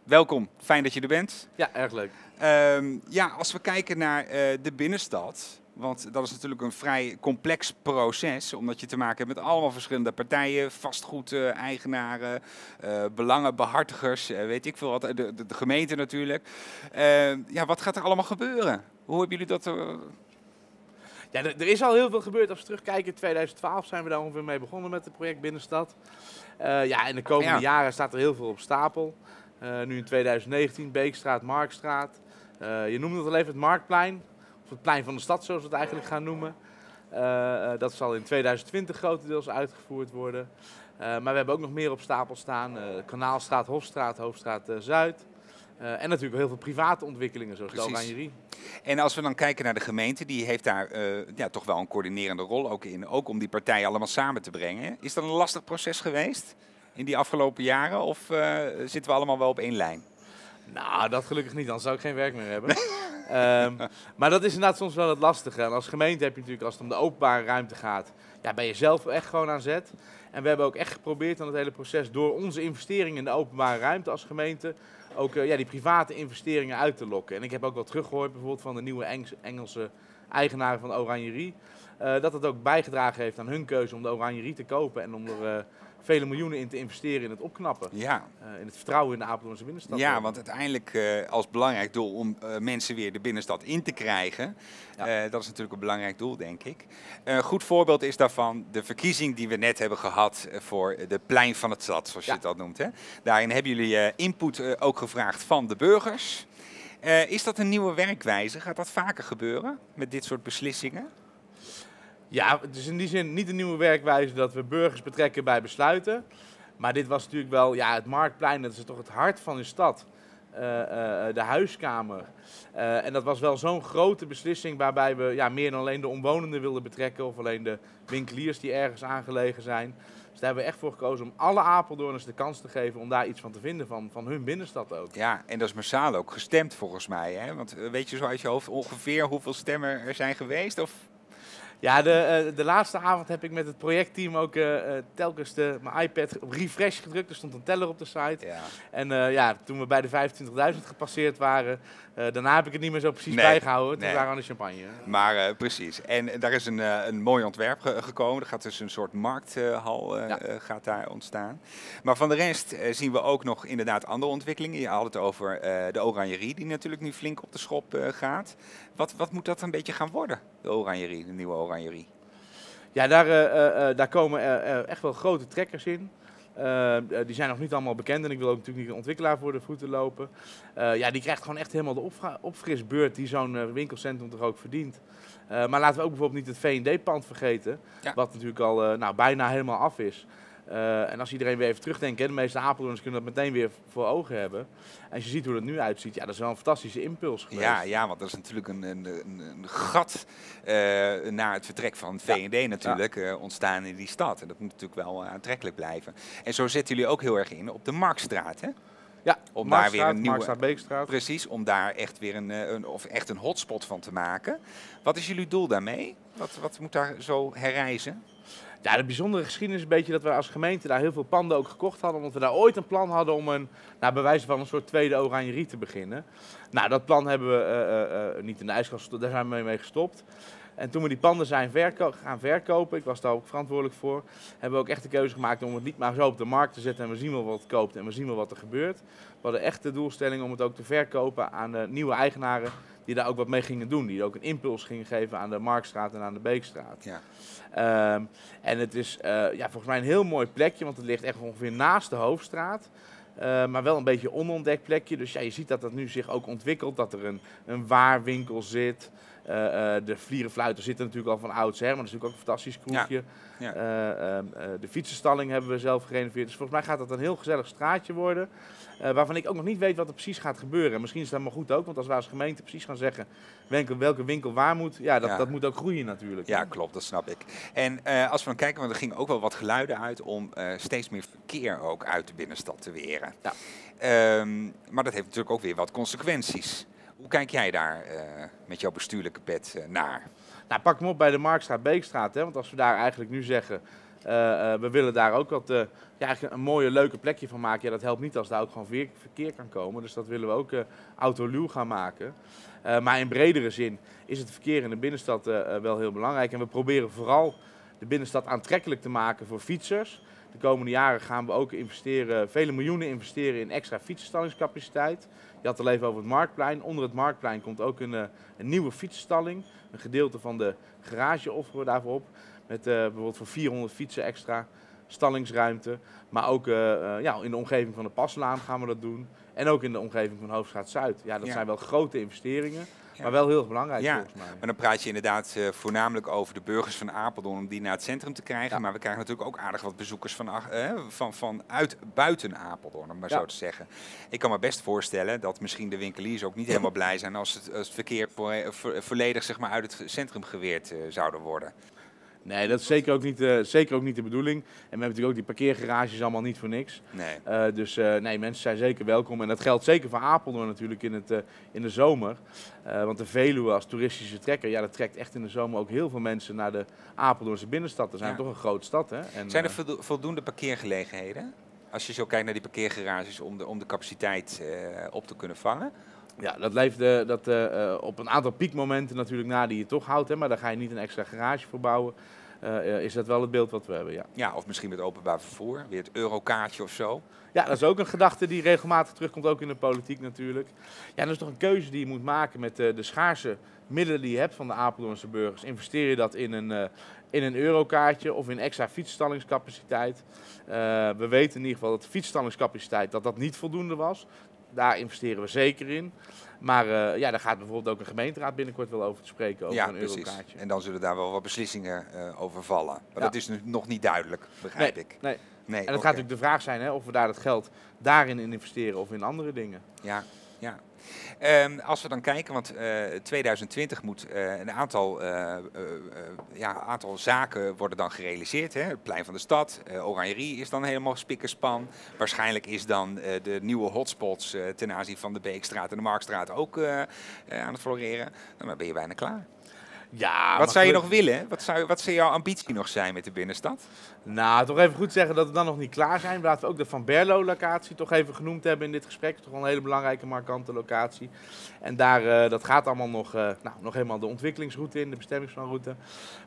A: Welkom, fijn dat je er bent.
F: Ja, erg leuk.
A: Ehm, ja, als we kijken naar eh, de binnenstad, want dat is natuurlijk een vrij complex proces, omdat je te maken hebt met allemaal verschillende partijen, vastgoedeigenaren, eh belangenbehartigers, eh, weet ik veel wat, de, de, de gemeente natuurlijk. Ehm, ja, wat gaat er allemaal gebeuren? Hoe hebben jullie dat?
F: Ja, er, er is al heel veel gebeurd. Als we terugkijken, in 2012 zijn we daar ongeveer mee begonnen met het project Binnenstad. Eh, ja, in de komende
A: Ja.
F: jaren staat er heel veel op stapel. Eh, nu in 2019, Beekstraat, Marktstraat. Eh, je noemde het al even het Marktplein. Of het plein van de stad, zoals we het eigenlijk gaan noemen. Dat zal in 2020 grotendeels uitgevoerd worden. Maar we hebben ook nog meer op stapel staan. Kanaalstraat, Hofstraat, Hoofdstraat Zuid. Eh, en natuurlijk heel veel private ontwikkelingen, zoals de
A: Precies.
F: Oranjerie.
A: En als we dan kijken naar de gemeente, die heeft daar eh, ja, toch wel een coördinerende rol ook in. Ook om die partijen allemaal samen te brengen. Is dat een lastig proces geweest in die afgelopen jaren? Of eh, zitten we allemaal wel op één lijn?
F: Nou, dat gelukkig niet, dan zou ik geen werk meer hebben. Ehm, maar dat is inderdaad soms wel het lastige. En als gemeente heb je natuurlijk, als het om de openbare ruimte gaat, ja, ben je zelf echt gewoon aan zet. En we hebben ook echt geprobeerd aan het hele proces door onze investeringen in de openbare ruimte als gemeente ook eh, ja, die private investeringen uit te lokken. En ik heb ook wel teruggehoord bijvoorbeeld van de nieuwe Engelse eigenaren van de Oranjerie. eh, dat het ook bijgedragen heeft aan hun keuze om de Oranjerie te kopen en om er eh, vele miljoenen in te investeren in het opknappen.
A: Ja,
F: eh, in het vertrouwen in de Apeldoornse binnenstad.
A: ja want uiteindelijk eh, als belangrijk doel om eh, mensen weer de binnenstad in te krijgen.
F: Ja.
A: dat is natuurlijk een belangrijk doel, denk ik. Een goed voorbeeld is daarvan de verkiezing die we net hebben gehad eh, voor de plein van het stad, zoals
F: Ja.
A: je het al noemt. Hè? Daarin hebben jullie input ook gevraagd van de burgers. Is dat een nieuwe werkwijze? Gaat dat vaker gebeuren met dit soort beslissingen?
F: Ja, het is in die zin niet een nieuwe werkwijze dat we burgers betrekken bij besluiten. Maar dit was natuurlijk wel, ja, het Marktplein, dat is toch het hart van de stad. Eh, eh, de huiskamer. Eh, en dat was wel zo'n grote beslissing waarbij we ja, meer dan alleen de omwonenden wilden betrekken. Of alleen de winkeliers die ergens aangelegen zijn. Dus daar hebben we echt voor gekozen om alle Apeldoorners de kans te geven om daar iets van te vinden van, van hun binnenstad ook.
A: Ja, en dat is massaal ook gestemd volgens mij. Hè? Want weet je zo uit je hoofd ongeveer hoeveel stemmen er zijn geweest? Of
F: Ja, de, eh, de laatste avond heb ik met het projectteam ook eh, eh, telkens de, mijn iPad op refresh gedrukt. Er stond een teller op de site.
A: ja.
F: En ja, toen we bij de 25.000 gepasseerd waren, eh, daarna heb ik het niet meer zo precies
A: Nee,
F: bijgehouden. Toen
A: nee.
F: waren we aan de champagne.
A: Maar eh, precies. En daar is een, eh, een mooi ontwerp ge- gekomen. Er gaat dus een soort markthal
F: Ja.
A: gaat daar ontstaan. Maar van de rest zien we ook nog inderdaad andere ontwikkelingen. Je had het over de oranjerie, die natuurlijk nu flink op de schop gaat. Wat, wat moet dat een beetje gaan worden, de oranjerie, de nieuwe oranjerie?
F: Ja, daar, daar komen echt wel grote trekkers in. Eh, eh, die zijn nog niet allemaal bekend en ik wil ook natuurlijk niet een ontwikkelaar voor de voeten lopen. Eh, ja, die krijgt gewoon echt helemaal de opfrisbeurt die zo'n winkelcentrum toch ook verdient. Maar laten we ook bijvoorbeeld niet het V&D-pand vergeten,
A: Ja.
F: wat natuurlijk al nou, bijna helemaal af is. Eh, en als iedereen weer even terugdenkt, hè, de meeste Apeldoorners kunnen dat meteen weer voor ogen hebben. En als je ziet hoe het nu uitziet, ja, dat is wel een fantastische impuls geweest.
A: Ja, ja, want dat is natuurlijk een, een, een, een gat eh, naar het vertrek van V&D natuurlijk eh, ontstaan in die stad. En dat moet natuurlijk wel aantrekkelijk blijven. En zo zetten jullie ook heel erg in op de Marktstraat, hè?
F: Ja,
A: Om daar weer een nieuwe-
F: Marktstraat, Beekstraat.
A: Precies, om daar echt weer een, een, of echt een hotspot van te maken. Wat is jullie doel daarmee? Wat, wat moet daar zo herreizen?
F: Ja, de bijzondere geschiedenis is een beetje dat we als gemeente daar heel veel panden ook gekocht hadden. Omdat we daar ooit een plan hadden om een, nou, bij wijze van een soort tweede oranjerie te beginnen. Nou, dat plan hebben we eh, eh, eh, niet in de ijskast daar zijn we mee, gestopt. En toen we die panden zijn gaan verkopen, ik was daar ook verantwoordelijk voor, hebben we ook echt de keuze gemaakt om het niet maar zo op de markt te zetten en we zien wel wat het koopt en we zien wel wat er gebeurt. We hadden echt de doelstelling om het ook te verkopen aan de nieuwe eigenaren die daar ook wat mee gingen doen. Die ook een impuls gingen geven aan de Marktstraat en aan de Beekstraat.
A: Ja.
F: Ehm, en het is eh, ja, volgens mij een heel mooi plekje, want het ligt echt ongeveer naast de hoofdstraat. Eh, maar wel een beetje een onontdekt plekje. Dus ja, je ziet dat dat nu zich ook ontwikkelt. Dat er een, een waarwinkel zit. Eh, eh, de vlierenfluiter zit er natuurlijk al van oudsher. Maar dat is natuurlijk ook een fantastisch kroegje.
A: Ja.
F: Eh, ehm, eh, de fietsenstalling hebben we zelf gerenoveerd. Dus volgens mij gaat dat een heel gezellig straatje worden. Eh, waarvan ik ook nog niet weet wat er precies gaat gebeuren. En misschien is dat maar goed ook. Want als wij als gemeente precies gaan zeggen welke, welke winkel waar moet. Ja, dat,
A: Ja.
F: dat moet ook groeien natuurlijk.
A: Ja, klopt, dat snap ik. En eh, als we dan kijken, want er gingen ook wel wat geluiden uit om eh, steeds meer verkeer ook uit de binnenstad te weren.
F: Ja.
A: Ehm, maar dat heeft natuurlijk ook weer wat consequenties. Hoe kijk jij daar met jouw bestuurlijke pet naar?
F: Nou, pak hem op bij de Marktstraat, Beekstraat. Hè? Want als we daar eigenlijk nu zeggen, we willen daar ook wat, eh, ja, eigenlijk een mooie, leuke plekje van maken. Ja, dat helpt niet als daar ook gewoon verkeer kan komen. Dus dat willen we ook eh autoluw gaan maken. Eh, maar in bredere zin is het verkeer in de binnenstad eh, eh, wel heel belangrijk. En we proberen vooral de binnenstad aantrekkelijk te maken voor fietsers. De komende jaren gaan we ook investeren, vele miljoenen investeren in extra fietsenstallingscapaciteit. Je had het al even over het Marktplein. Onder het Marktplein komt ook een, eh, een nieuwe fietsenstalling. Een gedeelte van de garage offeren we daarvoor op. Met eh, bijvoorbeeld voor 400 fietsen extra stallingsruimte. Maar ook eh, eh, ja, in de omgeving van de Paslaan gaan we dat doen. En ook in de omgeving van Hoofdstraat Zuid. Ja, dat
A: Ja.
F: zijn wel grote investeringen.
A: Ja.
F: Maar wel heel erg belangrijk
A: Ja.
F: volgens mij.
A: Maar dan praat je inderdaad voornamelijk over de burgers van Apeldoorn om die naar het centrum te krijgen. Maar we krijgen natuurlijk ook aardig wat bezoekers van, van, van uit buiten Apeldoorn, om maar zo te zeggen. Ik kan me best voorstellen dat misschien de winkeliers ook niet helemaal blij zijn als het, als het verkeer vo- vo- volledig zeg maar, uit het centrum geweerd zouden worden.
F: Nee, dat is zeker ook, niet, eh, zeker ook niet de bedoeling. En we hebben natuurlijk ook die parkeergarages allemaal niet voor niks.
A: Nee.
F: Eh, dus eh, nee, mensen zijn zeker welkom. En dat geldt zeker voor Apeldoorn natuurlijk in, het, in de zomer. Want de Veluwe als toeristische trekker, ja, dat trekt echt in de zomer ook heel veel mensen naar de Apeldoornse binnenstad. We zijn
A: Ja.
F: toch een grote stad, hè? En,
A: Zijn er voldo- voldoende parkeergelegenheden? Als je zo kijkt naar die parkeergarages om de, om de capaciteit op te kunnen vangen?
F: Ja, dat leeft eh, dat, eh, eh, op een aantal piekmomenten natuurlijk na die je toch houdt. Hè, maar daar ga je niet een extra garage voor bouwen. Is dat wel het beeld wat we hebben, ja.
A: Ja, of misschien met openbaar vervoer, weer het eurokaartje of zo.
F: Ja, dat is ook een gedachte die regelmatig terugkomt, ook in de politiek natuurlijk. Ja, dat is toch een keuze die je moet maken met de schaarse middelen die je hebt van de Apeldoornse burgers. Investeer je dat in een, in een eurokaartje of in extra fietsstallingscapaciteit? We weten in ieder geval dat de fietsstallingscapaciteit dat dat niet voldoende was. Daar investeren we zeker in. Maar eh, ja, daar gaat bijvoorbeeld ook een gemeenteraad binnenkort wel over te spreken, over
A: ja,
F: een
A: precies.
F: eurokaartje.
A: En dan zullen daar wel wat beslissingen eh, over vallen. Maar
F: Ja.
A: dat is nu nog niet duidelijk, begrijp ik.
F: Nee.
A: Nee,
F: En het gaat natuurlijk de vraag zijn hè, of we daar het geld daarin investeren of in andere dingen.
A: Ja, ja. Ehm, als we dan kijken, want eh, 2020 moet eh, een aantal, eh, eh, eh, ja, aantal zaken worden dan gerealiseerd. Hè? Het plein van de stad, eh, Oranjerie is dan helemaal spikkerspan. Waarschijnlijk is dan eh, de nieuwe hotspots eh, ten aanzien van de Beekstraat en de Marktstraat ook eh, eh, aan het floreren. Nou, dan ben je bijna klaar.
F: Ja,
A: Wat zou je nog willen? Wat zou, wat zou jouw ambitie nog zijn met de binnenstad?
F: Nou, toch even goed zeggen dat we dan nog niet klaar zijn. Laten we ook de Van Berlo-locatie toch even genoemd hebben in dit gesprek. Toch wel een hele belangrijke, markante locatie. En daar, eh, dat gaat allemaal nog, eh, nou, nog helemaal de ontwikkelingsroute in, de bestemmingsplanroute.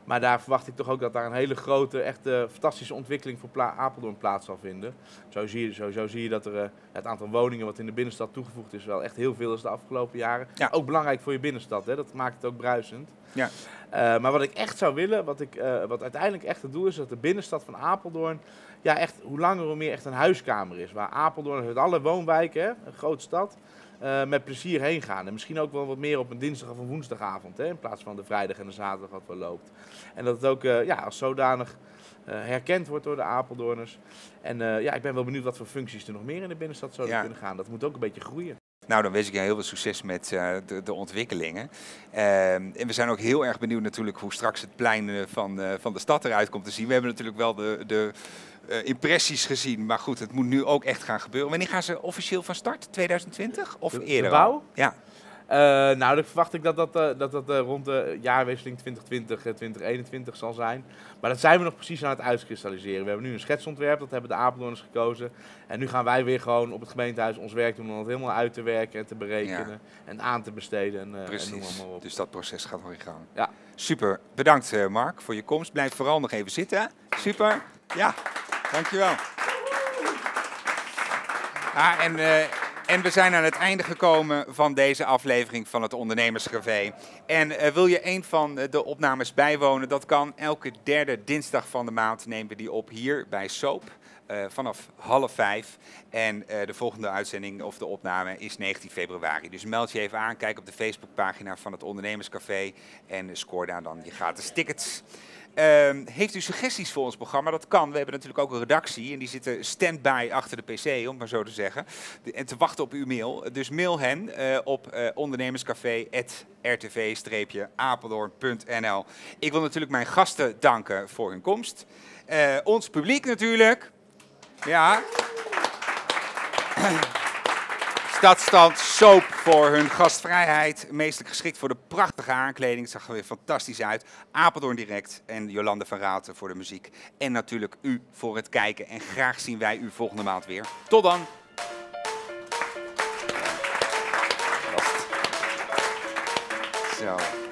F: Maar daar verwacht ik toch ook dat daar een hele grote, echt fantastische ontwikkeling voor Pla- Apeldoorn plaats zal vinden. Zo zie je, sowieso zie je dat er, eh, het aantal woningen wat in de binnenstad toegevoegd is wel echt heel veel is de afgelopen jaren.
A: Ja.
F: Ook belangrijk voor je binnenstad, hè? dat maakt het ook bruisend.
A: Ja.
F: Eh, maar wat ik echt zou willen, wat, ik, eh, wat uiteindelijk echt het doel is, dat de binnenstad van Apeldoorn, ja, echt hoe langer hoe meer echt een huiskamer is. Waar Apeldoorn met alle woonwijken, hè, een grote stad, eh, met plezier heen gaan. En misschien ook wel wat meer op een dinsdag of een woensdagavond, hè, in plaats van de vrijdag en de zaterdag wat wel loopt. En dat het ook ja, als zodanig herkend wordt door de Apeldoorners. En ja, ik ben wel benieuwd wat voor functies er nog meer in de binnenstad zouden
A: Ja.
F: kunnen gaan. Dat moet ook een beetje groeien.
A: Nou, dan wens ik je heel veel succes met eh, de, de ontwikkelingen. Ehm, en we zijn ook heel erg benieuwd natuurlijk hoe straks het plein eh, van, eh, van de stad eruit komt te zien. We hebben natuurlijk wel de, de impressies gezien, maar goed, het moet nu ook echt gaan gebeuren. Wanneer gaan ze officieel van start? 2020 of
F: De- de
A: eerder? al?
F: bouw?
A: Ja.
F: Eh, nou, dan verwacht ik dat dat, eh, dat, dat eh, rond de jaarwisseling 2020-2021 zal zijn. Maar dat zijn we nog precies aan het uitkristalliseren. We hebben nu een schetsontwerp, dat hebben de Apeldoorners gekozen. En nu gaan wij weer gewoon op het gemeentehuis ons werk doen om het helemaal uit te werken en te berekenen. En aan te besteden en, en noem
A: Precies.
F: maar op.
A: Dus dat proces gaat nog in gang.
F: Ja.
A: Super. Bedankt Mark voor je komst. Blijf vooral nog even zitten. Super. Ja, dankjewel. Ah, en, en we zijn aan het einde gekomen van deze aflevering van het Ondernemerscafé. En eh, wil je een van eh, de opnames bijwonen? Dat kan elke derde dinsdag van de maand nemen we die op hier bij Soap. eh, vanaf half vijf. En de volgende uitzending of de opname is 19 februari. Dus meld je even aan, kijk op de Facebookpagina van het Ondernemerscafé en scoor daar dan je gratis tickets. Ehm, heeft u suggesties voor ons programma? Dat kan. We hebben natuurlijk ook een redactie en die zitten stand-by achter de pc, om maar zo te zeggen. En te wachten op uw mail. Dus mail hen eh, op eh ondernemerscafé.rtv-apeldoorn.nl Ik wil natuurlijk mijn gasten danken voor hun komst. Eh, ons publiek natuurlijk. Ja. Stadstand Soap voor hun gastvrijheid. Meestelijk geschikt voor de prachtige aankleding. Zag er weer fantastisch uit. Apeldoorn Direct en Jolande van Raaten voor de muziek. En natuurlijk u voor het kijken. En graag zien wij u volgende maand weer. Tot dan. Zo.